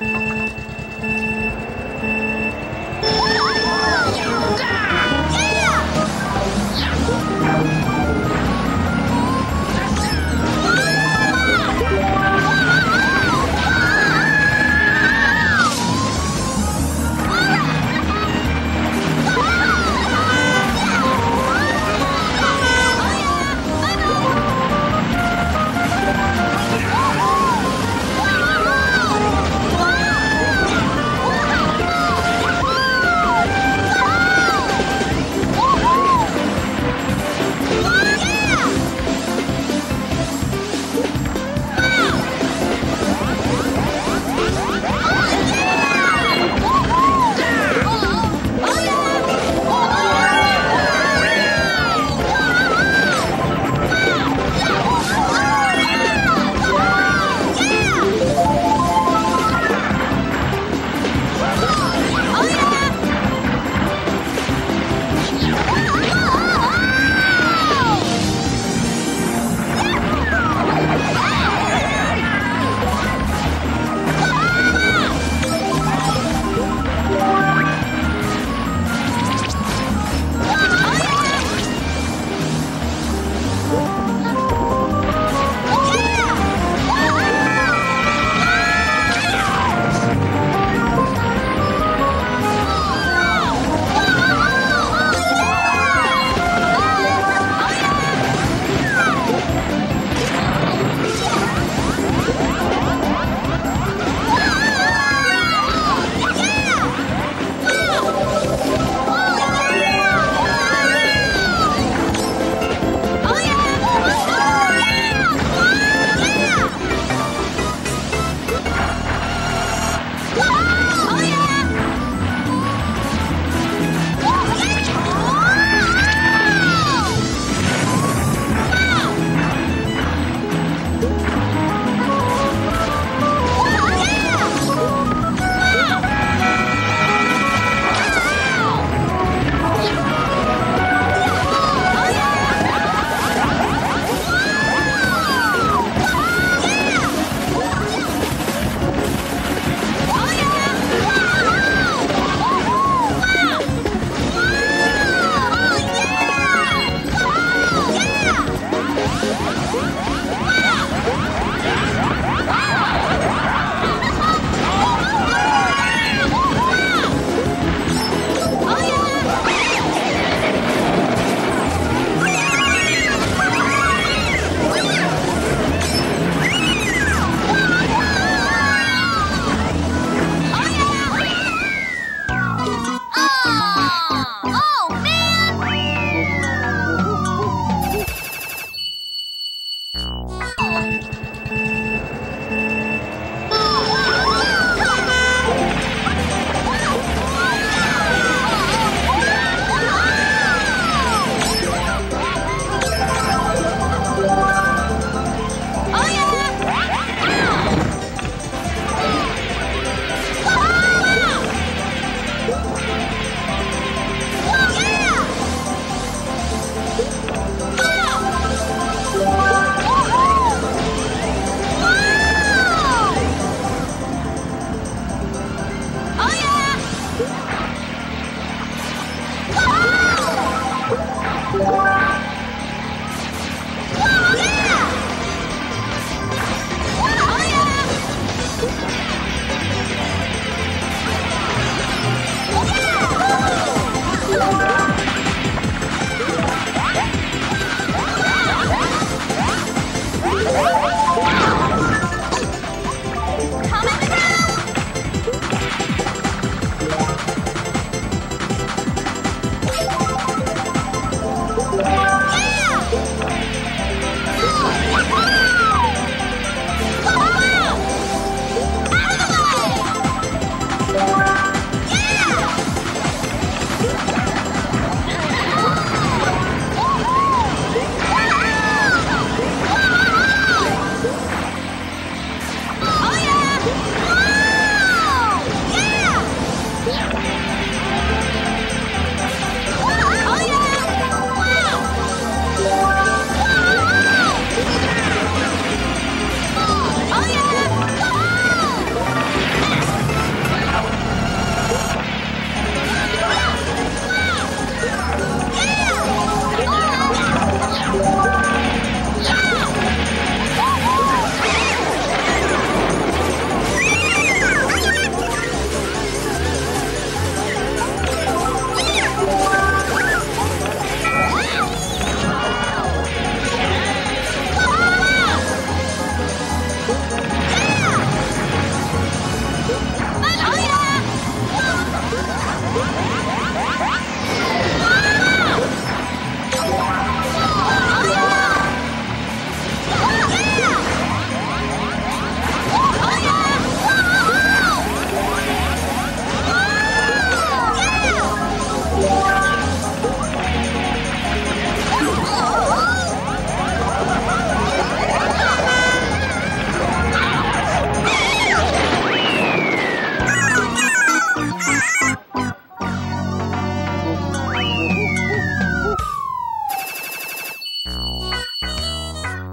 Música Bye.